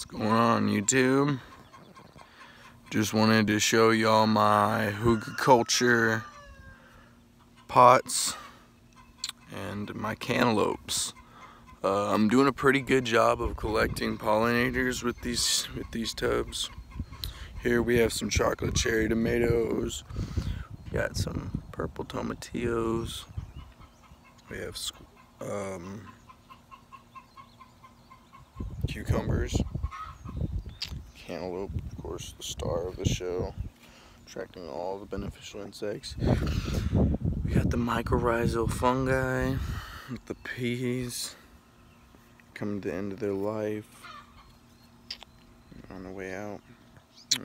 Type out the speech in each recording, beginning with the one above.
What's going on YouTube? Just wanted to show y'all my hugelkultur pots and my cantaloupes. Uh, I'm doing a pretty good job of collecting pollinators with these with these tubs. Here we have some chocolate cherry tomatoes. We got some purple tomatillos. We have um, cucumbers, cantaloupe, of course, the star of the show, attracting all the beneficial insects. We got the mycorrhizal fungi, the peas, coming to the end of their life, on the way out.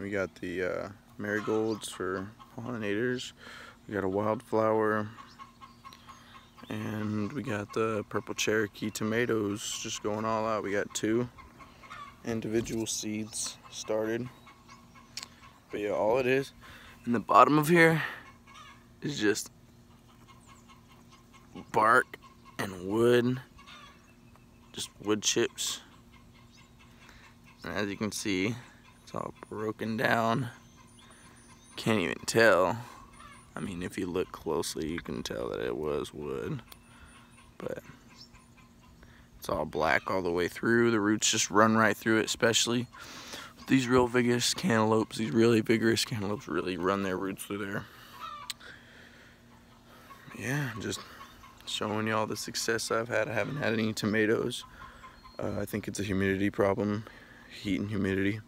We got the uh, marigolds for pollinators. We got a wildflower, and we got the purple Cherokee tomatoes just going all out. We got two individual seeds started. But yeah, all it is in the bottom of here is just bark and wood, just wood chips. And as you can see, it's all broken down. Can't even tell. I mean, if you look closely, you can tell that it was wood. But it's all black all the way through. The roots just run right through it, especially these real vigorous cantaloupes. These really vigorous cantaloupes really run their roots through there. Yeah, just showing you all the success I've had. I haven't had any tomatoes. Uh, I think it's a humidity problem, heat and humidity.